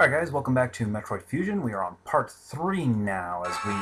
Alright guys, welcome back to Metroid Fusion. We are on part 3 now as we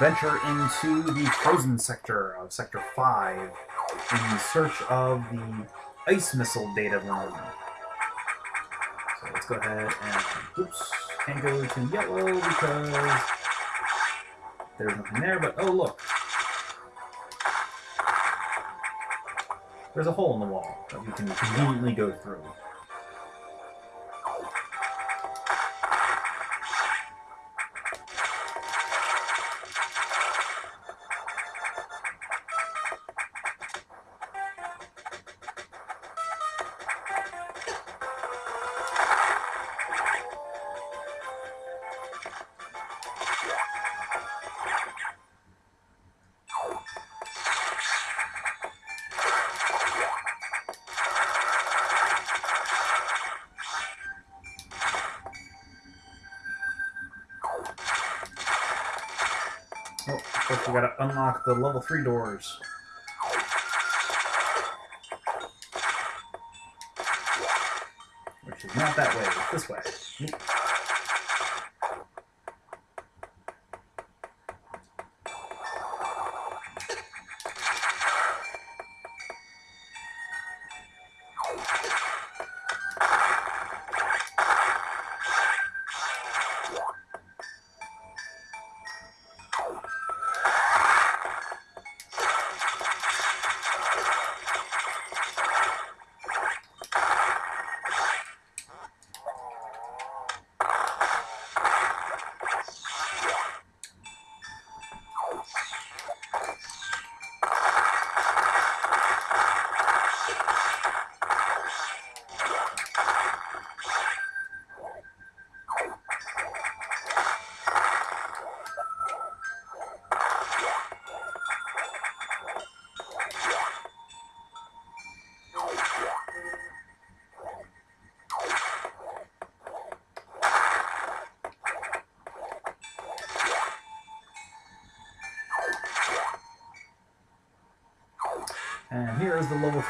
venture into the frozen sector of Sector 5 in search of the ice missile data room. So let's go ahead and, oops, can't go to yellow because there's nothing there, but oh look. There's a hole in the wall that we can conveniently go through. We gotta unlock the level 3 doors. Which is not that way, this way.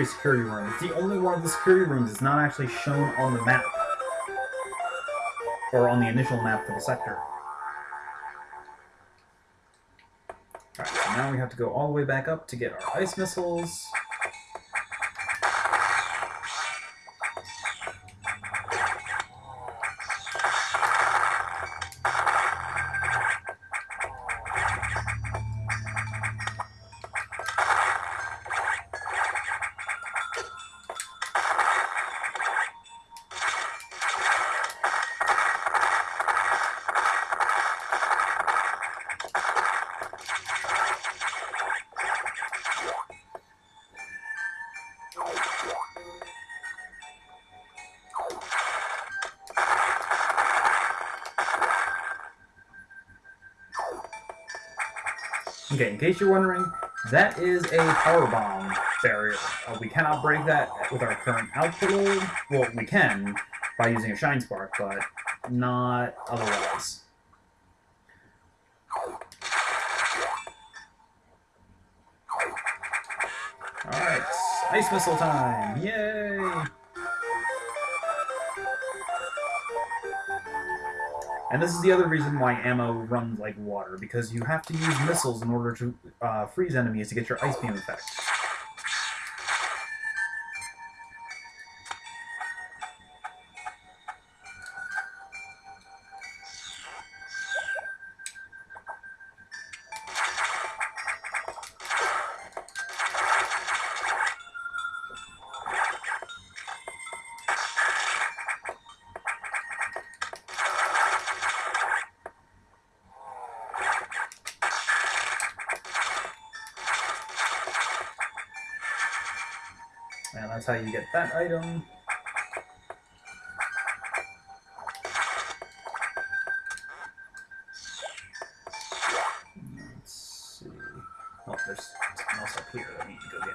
Is the level 3 security room. It's the only one of the security rooms that's not actually shown on the map. Or on the initial map for the sector. Alright, so now we have to go all the way back up to get our ice missiles. Okay, in case you're wondering, that is a power bomb barrier. Uh, we cannot break that with our current output load. Well, we can by using a shine spark, but not otherwise. Alright, ice missile time! Yay! And this is the other reason why ammo runs like water, because you have to use missiles in order to uh, freeze enemies to get your ice beam effect. And that's how you get that item. Let's see. Oh, there's something else up here that I need to go get.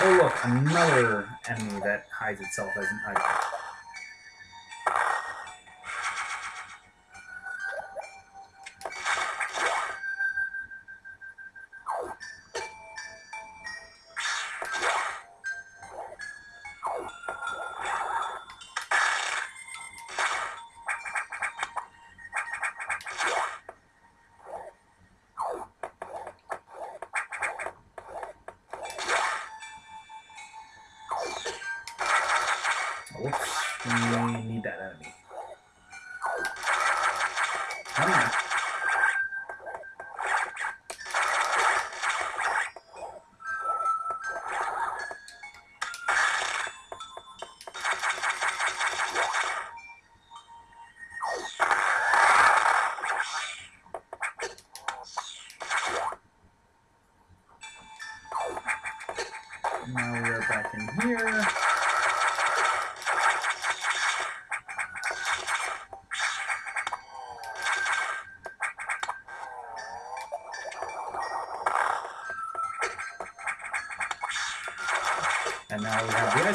Oh look, another enemy that hides itself as an item.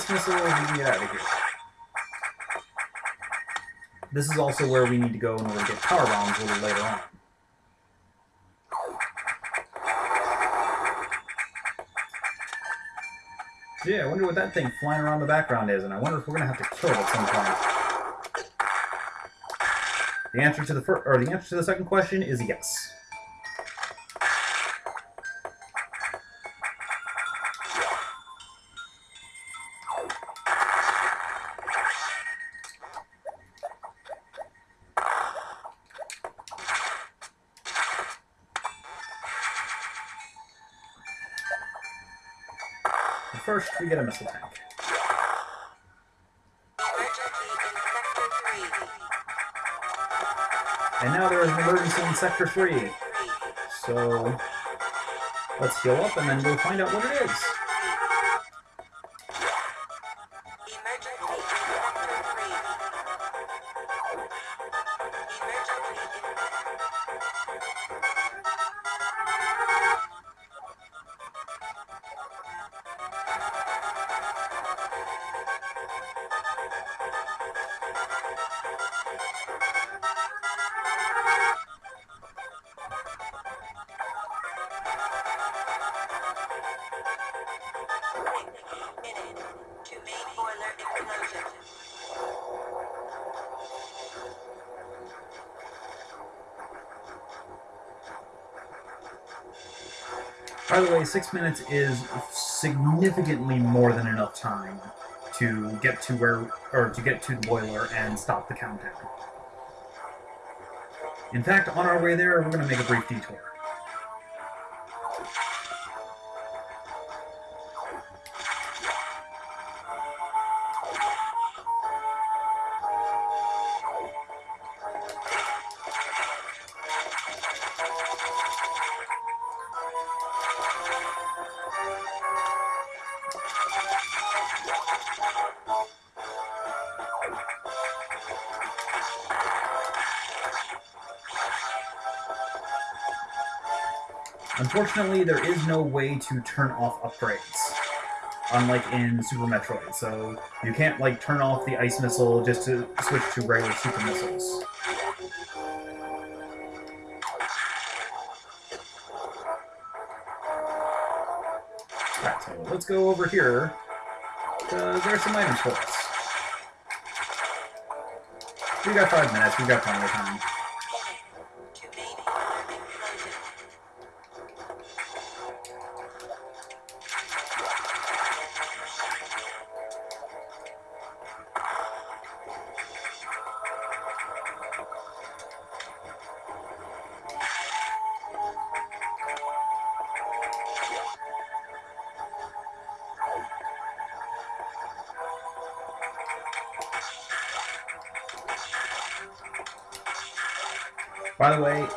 Here. This is also where we need to go in order to get power bombs a little later on. Yeah, I wonder what that thing flying around the background is, and I wonder if we're gonna have to kill it at some point. The answer to the first, or the answer to the second question is yes. Get a missile tank. And now there is an emergency in Sector 3. So, let's heal up and then go find out what it is. By the way, six minutes is significantly more than enough time to get to where, or to get to the boiler and stop the countdown. In fact, on our way there, we're going to make a brief detour. Unfortunately, there is no way to turn off upgrades, unlike in Super Metroid. So you can't like turn off the ice missile just to switch to regular super missiles. Alright, so let's go over here, because there are some items for us. We got five minutes, we got plenty of time. By the way,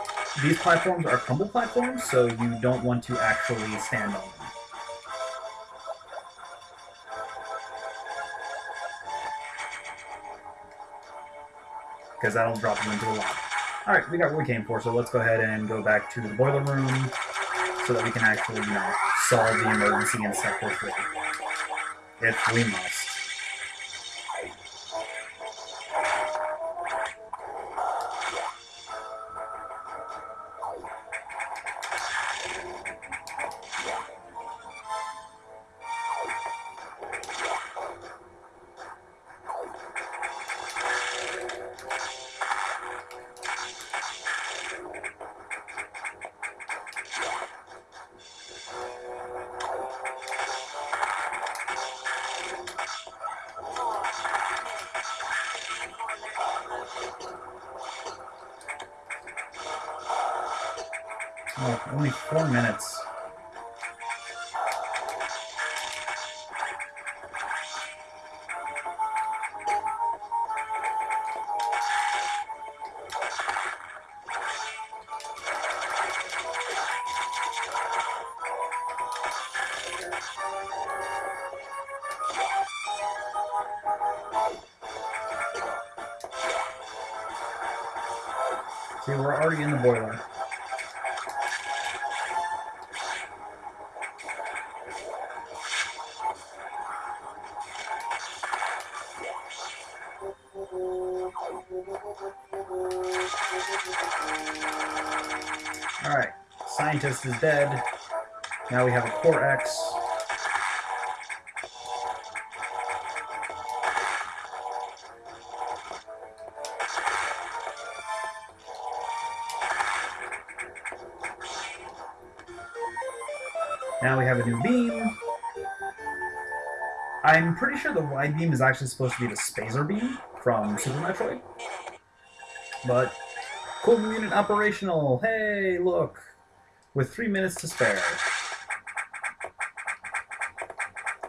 these platforms are crumble platforms, so you don't want to actually stand on them. Because that'll drop you into the lava. Alright, we got what we came for, so let's go ahead and go back to the boiler room so that we can actually, you know, solve the emergency in Sector 3. If we must. Only four minutes. See, we're already in the boiler. Scientist is dead. Now we have a core X. Now we have a new beam. I'm pretty sure the wide beam is actually supposed to be the spazer beam from Super Metroid. But cool unit operational. Hey, look. With three minutes to spare.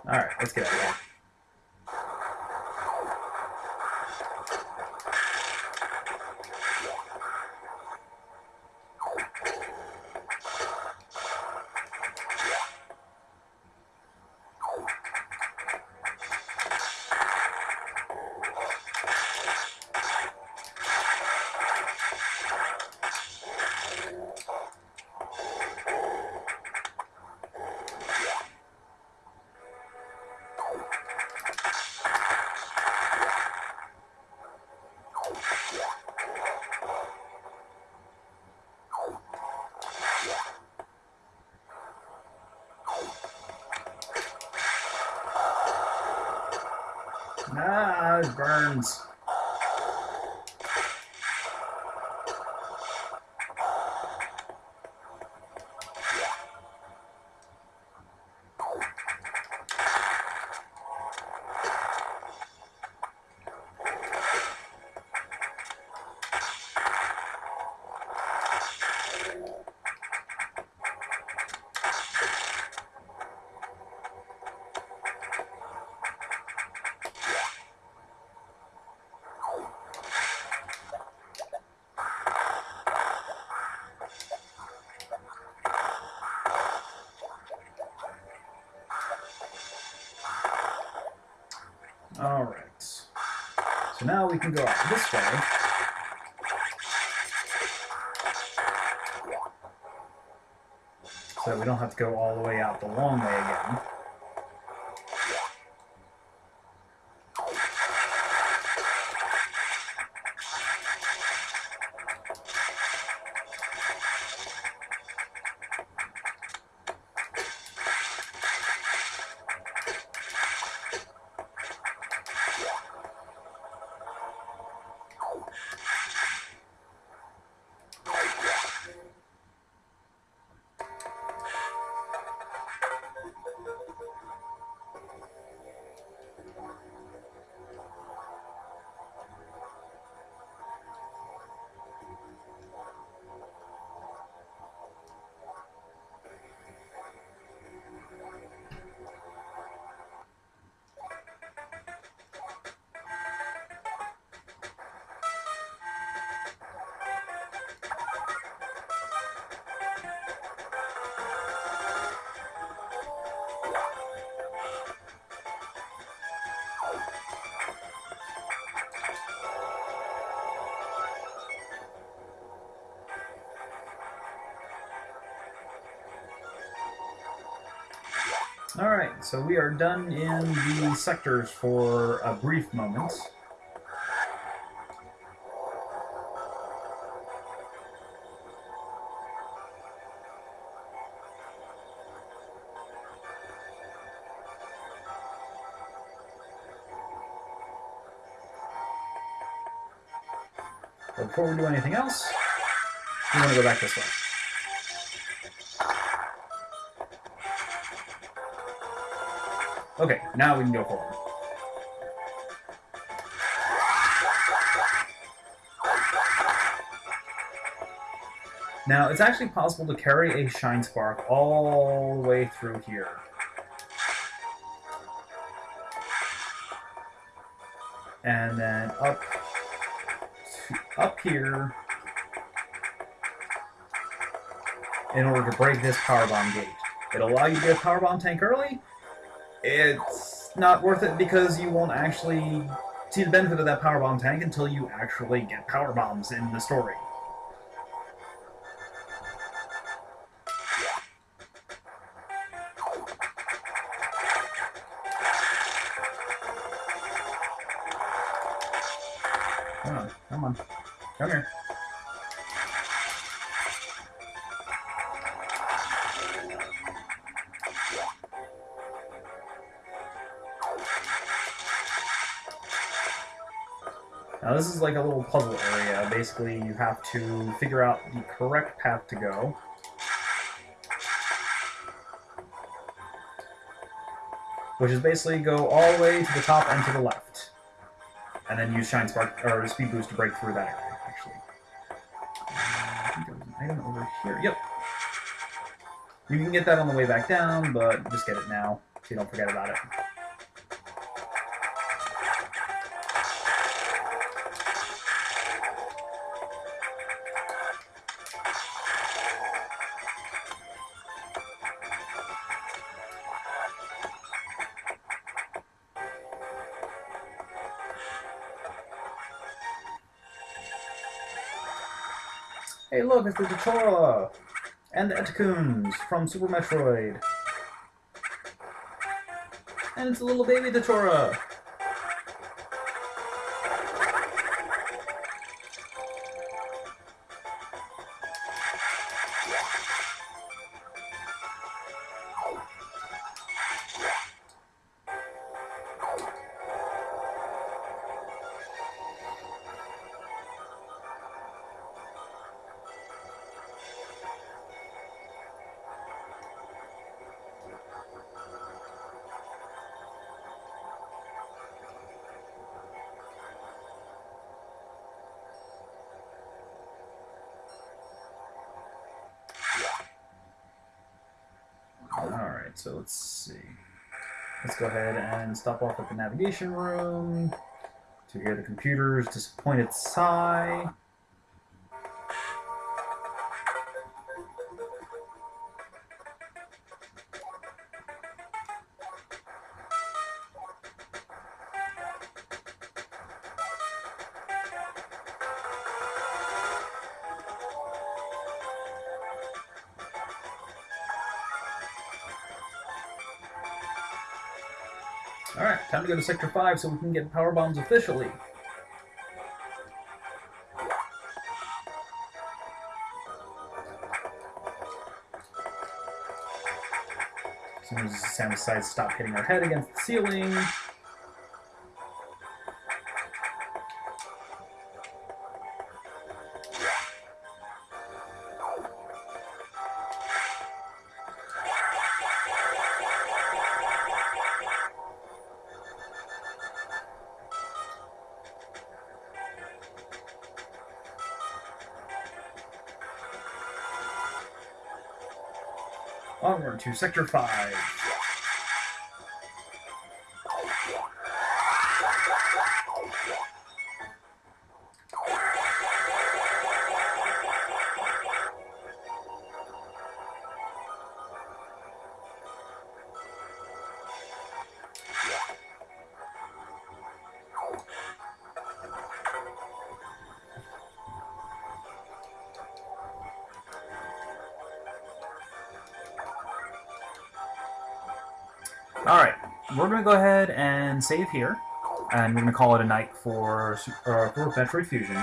Alright, let's get out of here. Ah, burns. Alright. So now we can go out this way. So we don't have to go all the way out the long way again. Alright, so we are done in the sectors for a brief moment. But before we do anything else, we want to go back this way. Okay, now we can go forward. Now, it's actually possible to carry a Shine Spark all the way through here. And then up, to, up here in order to break this power bomb gate. It'll allow you to get a power bomb tank early. It's not worth it because you won't actually see the benefit of that power bomb tank until you actually get power bombs in the story. Now this is like a little puzzle area. Basically, you have to figure out the correct path to go. Which is basically go all the way to the top and to the left. And then use Shine Spark, or Speed Boost to break through that area, actually. I think there was an item over here. Yep. You can get that on the way back down, but just get it now, so you don't forget about it. Hey, look, it's the Dachora! And the Etecoons from Super Metroid. And it's a little baby Dachora! So let's see. Let's go ahead and stop off at the navigation room to hear the computer's disappointed sigh. Alright, time to go to Sector 5 so we can get power bombs officially. As soon as Sam decides to stop hitting her head against the ceiling. Onward to Sector 5. Alright, we're going to go ahead and save here, and we're going to call it a night for, uh, for Metroid Fusion.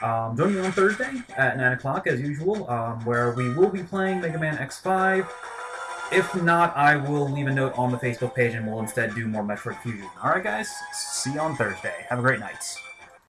Um, join me on Thursday at 9 o'clock, as usual, um, where we will be playing Mega Man X5. If not, I will leave a note on the Facebook page and we'll instead do more Metroid Fusion. Alright, guys, see you on Thursday. Have a great night.